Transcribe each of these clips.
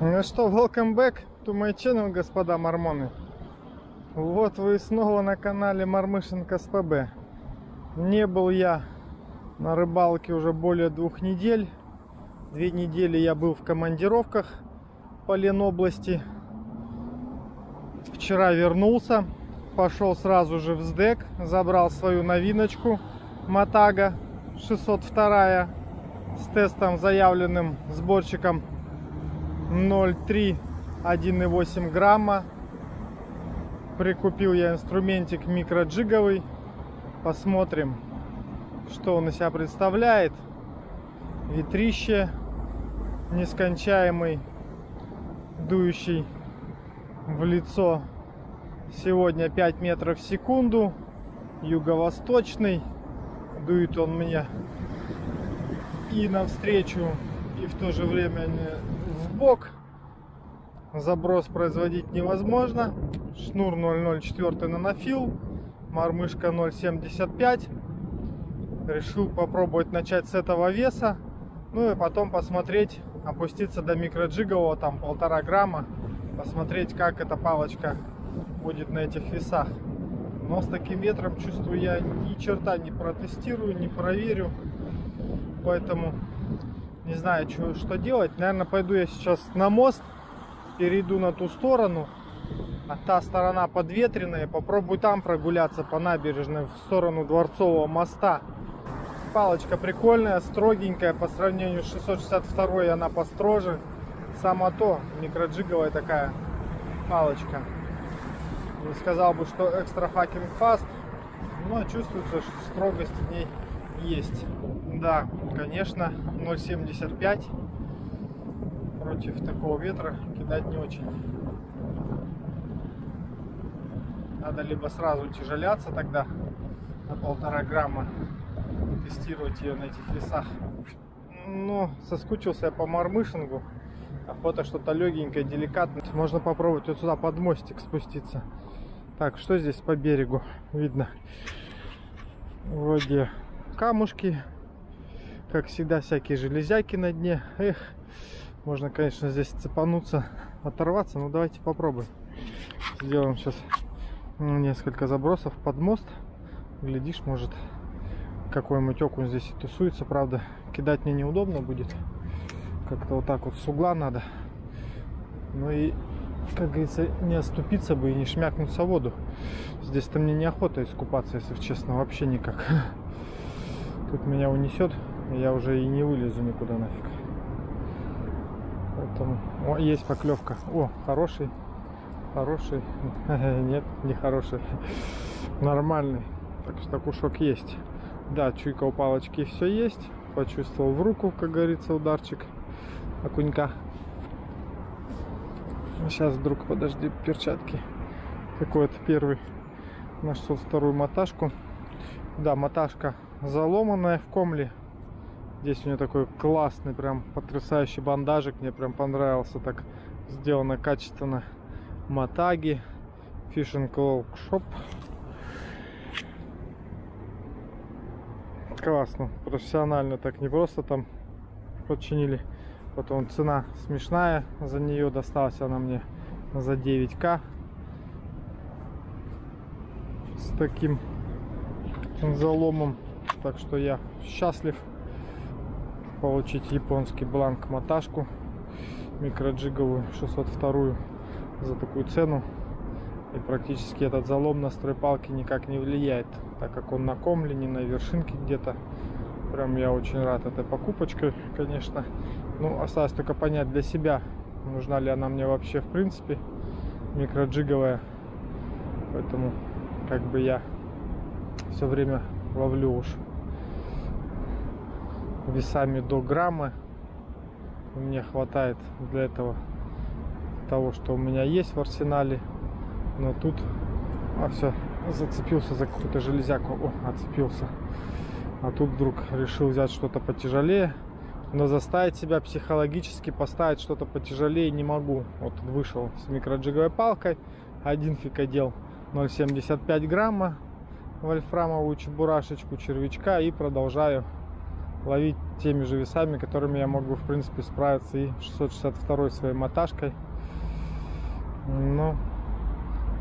Ну что, welcome back to my channel, господа мормоны. Вот вы снова на канале Мормышенко СПБ. Не был я на рыбалке уже более двух недель. Две недели я был в командировках по Ленобласти. Вчера вернулся, пошел сразу же в СДЭК, забрал свою новиночку Матага 602 с тестом заявленным сборщиком 0,3 1,8 грамма. Прикупил я инструментик микроджиговый. Посмотрим что он из себя представляет. Ветрище нескончаемый дующий в лицо. Сегодня 5 метров в секунду. Юго-восточный. Дует он мне и навстречу и в то же время бок. Заброс производить невозможно. Шнур 004 нанофил мормышка 075 решил попробовать начать с этого веса. Ну и потом посмотреть опуститься до микроджигового там полтора грамма. Посмотреть как эта палочка будет на этих весах. Но с таким ветром чувствую я ни черта не протестирую не проверю. Поэтому не знаю, что, что делать. Наверное, пойду я сейчас на мост, перейду на ту сторону. А та сторона подветренная. Попробую там прогуляться по набережной в сторону Дворцового моста. Палочка прикольная, строгенькая. По сравнению с 662 она построже. Само то, микроджиговая такая палочка. Сказал бы, что экстра fucking fast. Но чувствуется, строгость в ней есть. Да, конечно, 0,75 против такого ветра кидать не очень. Надо либо сразу утяжеляться тогда на полтора грамма, тестировать ее на этих весах. Ну, соскучился я по мармышингу. Охота что-то легенькое, деликатное. Можно попробовать вот сюда под мостик спуститься. Так, что здесь по берегу видно? Вроде камушки. Как всегда, всякие железяки на дне. Эх, можно, конечно, здесь цепануться, оторваться. Но давайте попробуем. Сделаем сейчас несколько забросов под мост. Глядишь, может, какой-нибудь окунь здесь и тусуется. Правда, кидать мне неудобно будет. Как-то вот так вот с угла надо. Ну и, как говорится, не оступиться бы и не шмякнуться в воду. Здесь-то мне неохота искупаться, если честно, вообще никак. Тут меня унесет, я уже и не вылезу никуда нафиг. Поэтому... О, есть поклевка. О, хороший. Хороший. Нет, не хороший. Нормальный. Так что кушок есть. Да, чуйка у палочки все есть. Почувствовал в руку, как говорится, ударчик окунька. Сейчас вдруг, подожди, перчатки. Такой вот первый. Нашел вторую моташку. Да, моташка заломанная в комле. Здесь у нее такой классный, прям потрясающий бандажик. Мне прям понравился. Так сделано качественно. Матаги. Fishing Cloak Shop. Классно. Профессионально так не просто там починили. Потом цена смешная. За нее досталась она мне за 9к. С таким заломом. Так что я счастлив получить японский бланк маташку микроджиговую 602 за такую цену. И практически этот залом на стройпалке никак не влияет так как он на комле не на вершинке где-то. Прям я очень рад этой покупочкой конечно. Ну осталось только понять для себя нужна ли она мне вообще в принципе микроджиговая. Поэтому как бы я все время ловлю уж весами до грамма. Мне хватает для этого того, что у меня есть в арсенале. Но тут а все, зацепился за какую-то железяку. О, отцепился. А тут вдруг решил взять что-то потяжелее. Но заставить себя психологически поставить что-то потяжелее не могу. Вот вышел с микроджиговой палкой. Один фикодел 0,75 грамма вольфрамовую чебурашечку червячка и продолжаю ловить теми же весами, которыми я могу, в принципе, справиться и 662 своей моташкой. Ну,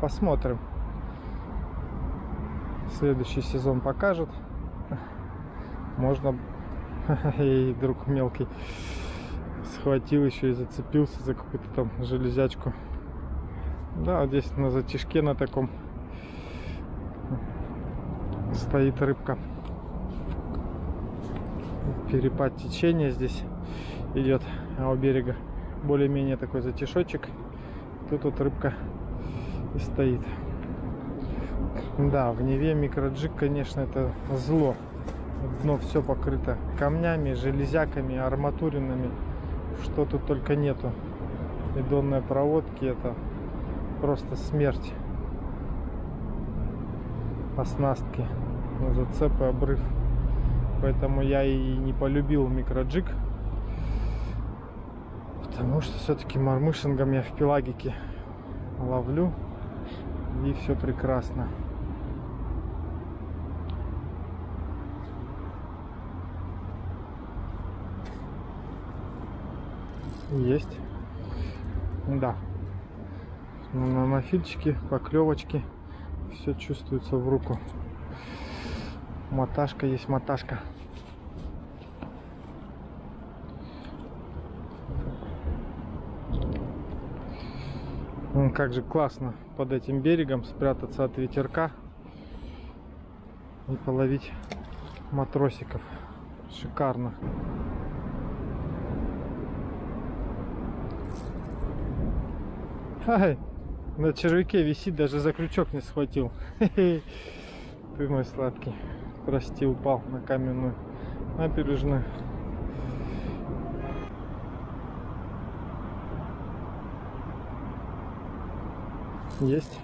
посмотрим. Следующий сезон покажет. Можно и друг мелкий схватил еще и зацепился за какую-то там железячку. Да, вот здесь на затяжке на таком стоит рыбка. Перепад течения здесь идет, а у берега более-менее такой затишочек. Тут вот рыбка и стоит. Да, в Неве микроджик, конечно, это зло. Дно все покрыто камнями, железяками, арматуринами. Что тут только нету. И донные проводки это просто смерть. Оснастки, зацепы, обрыв. Поэтому я и не полюбил микроджик. Потому что все-таки мармышингом я в пелагике ловлю. И все прекрасно. Есть. Да. На, на фильчике, поклевочки. Все чувствуется в руку. Моташка есть моташка. Как же классно под этим берегом спрятаться от ветерка и половить матросиков. Шикарно. Ай, на червяке висит, даже за крючок не схватил. Ты мой сладкий. Прости, упал на каменную набережную. Есть.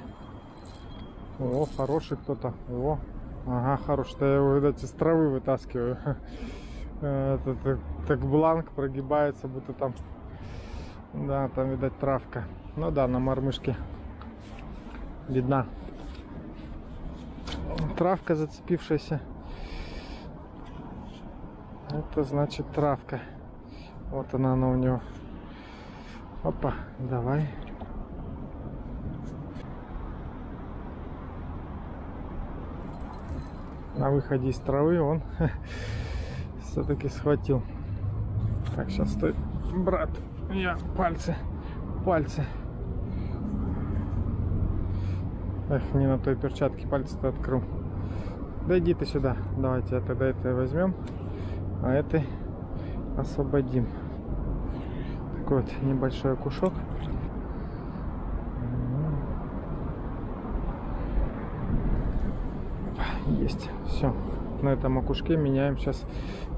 О, хороший кто-то. О, ага, хороший. Я его, видать, из травы вытаскиваю. Это так, так бланк прогибается, будто там... Да, там, видать, травка. Ну да, на мормышке видна травка зацепившаяся. Это значит травка. Вот она, она у него. Опа, давай. На выходе из травы он все-таки схватил. Так, сейчас стой, брат. Я пальцы, пальцы. Эх, не на той перчатке пальцы-то открыл. Да иди ты сюда. Давайте тогда это возьмем, а это освободим. Такой вот небольшой окушок. Есть. Все. На этом окушке меняем сейчас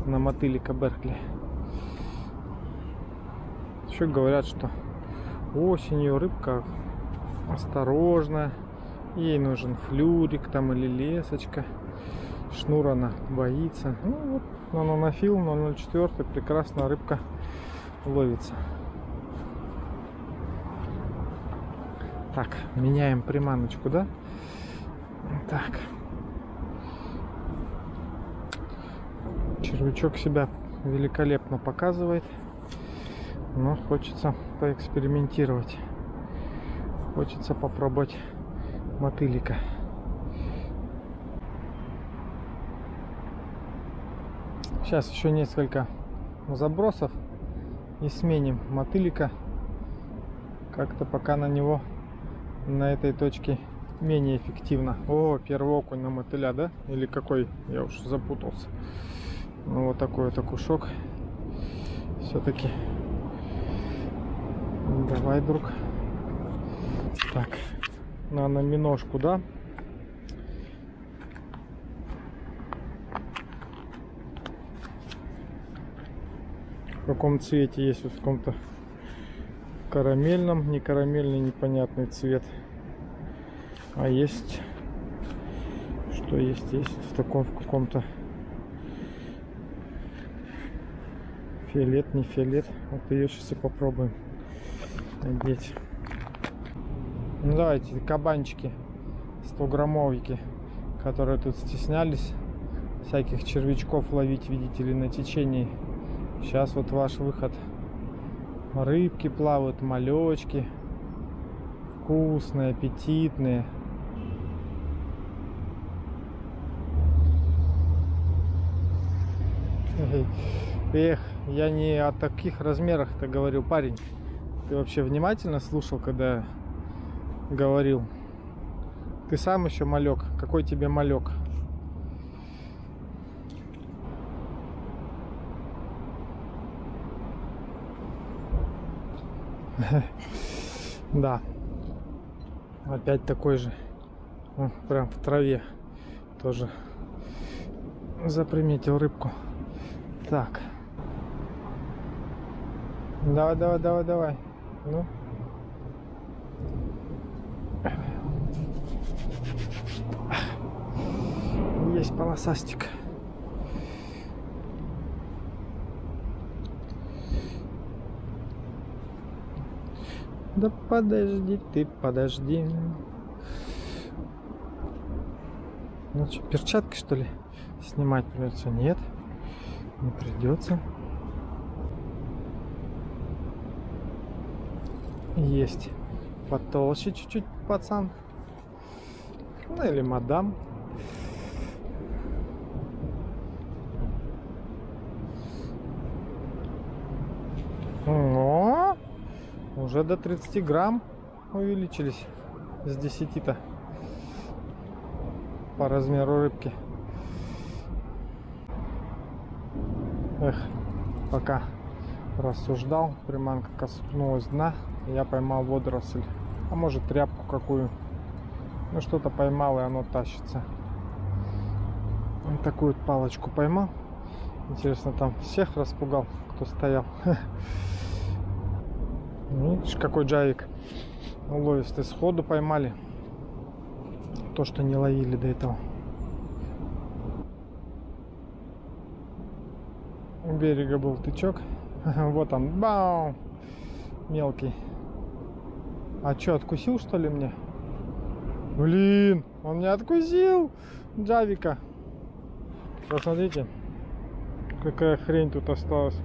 на мотылика Беркли. Еще говорят, что осенью рыбка осторожная Ей нужен флюрик там или лесочка. Шнур она боится. Ну вот, нанофил 004, прекрасно рыбка ловится. Так, меняем приманочку, да? Так. Червячок себя великолепно показывает. Но хочется поэкспериментировать. Хочется попробовать мотылика. Сейчас еще несколько забросов и сменим мотылика. Как-то пока на него на этой точке менее эффективно. О, первый окунь на мотыля, да? Или какой? Я уж запутался. Ну вот такой вот окушок. Все-таки. Давай, друг. Так, на, миножку, да? В каком цвете есть вот в каком-то карамельном, не карамельный, непонятный цвет. А есть, что есть, есть в таком в каком-то фиолет, не фиолет. Вот ее сейчас и попробуем надеть. Ну давайте, кабанчики 100 граммовики, которые тут стеснялись всяких червячков ловить, видите ли, на течении. Сейчас вот ваш выход. Рыбки плавают, малечки. Вкусные, аппетитные. Эх, я не о таких размерах-то говорю, парень. Ты вообще внимательно слушал, когда говорил? Ты сам еще малек. Какой тебе малек? Да. Опять такой же. О, прям в траве тоже заприметил рыбку. Так. Давай, давай, давай, давай. Ну. Есть полосастик. Да подожди ты, подожди. Ну что, перчатки что ли снимать придется? Нет, не придется. Есть потолще чуть-чуть пацан. Ну или мадам. О, уже до 30 грамм увеличились с 10-то по размеру рыбки. Эх, пока рассуждал, приманка коснулась дна, я поймал водоросль, а может тряпку какую. Ну что-то поймал и оно тащится. Вот такую вот палочку поймал. Интересно, там всех распугал, кто стоял. Видишь, какой джавик уловистый. Сходу поймали то, что не ловили до этого. У берега был тычок. Вот он, бау! Мелкий. А что, откусил что ли мне? Блин, он не откусил Джавика. Посмотрите, какая хрень тут осталась.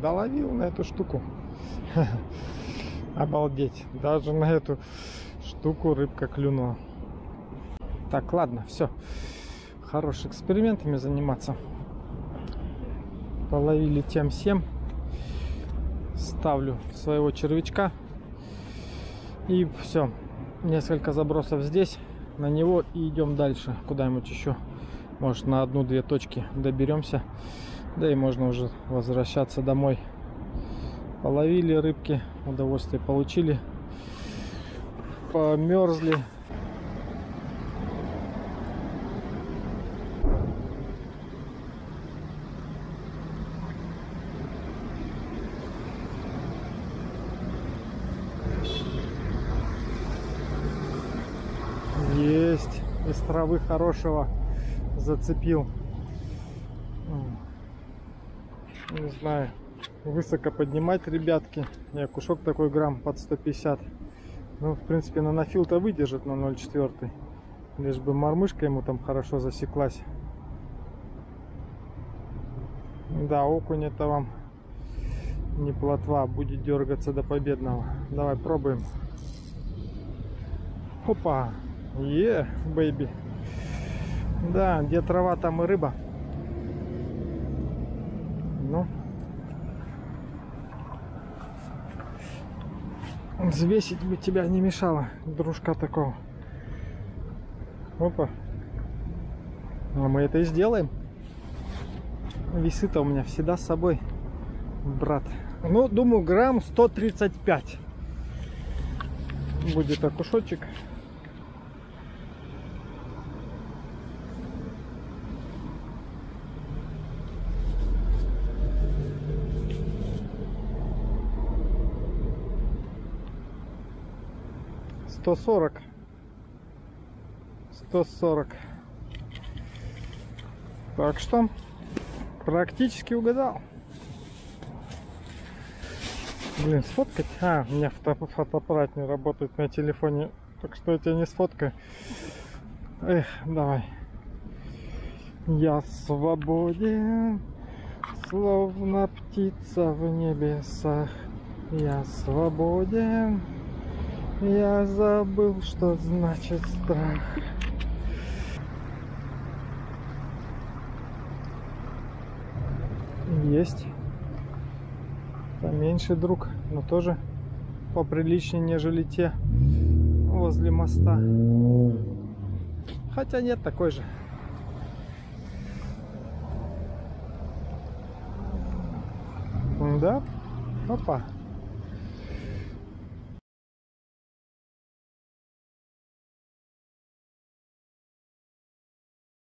Доловил на эту штуку. Обалдеть. Даже на эту штуку рыбка клюнула. Так, ладно, все. Хорош экспериментами заниматься. Половили тем всем. Ставлю своего червячка. И все. Несколько забросов здесь. На него и идем дальше. Куда-нибудь еще. Может на одну-две точки доберемся. Да и можно уже возвращаться домой. Половили рыбки, удовольствие получили. Померзли. Есть из травы хорошего зацепил не знаю, высоко поднимать, ребятки. Я кушок такой грамм под 150. Ну, в принципе, на нафил-то выдержит на 0,4. Лишь бы мормышка ему там хорошо засеклась. Да, окунь это вам не плотва, будет дергаться до победного. Давай пробуем. Опа! Е, yeah, бэйби. Да, где трава, там и рыба. Ну, взвесить бы тебя не мешало, дружка такого. Опа. А мы это и сделаем. Весы-то у меня всегда с собой, брат. Ну, думаю, грамм 135 будет окушочек. Сто сорок. сто сорок. Так что практически угадал. Блин сфоткать? А у меня фото фотоаппарат не работает на телефоне так что я тебя не сфоткаю. Эх давай. Я свободен, словно птица в небесах. Я свободен, я забыл, что значит страх. Есть. Поменьше друг, но тоже поприличнее, нежели те возле моста. Хотя нет, такой же. Да? Опа.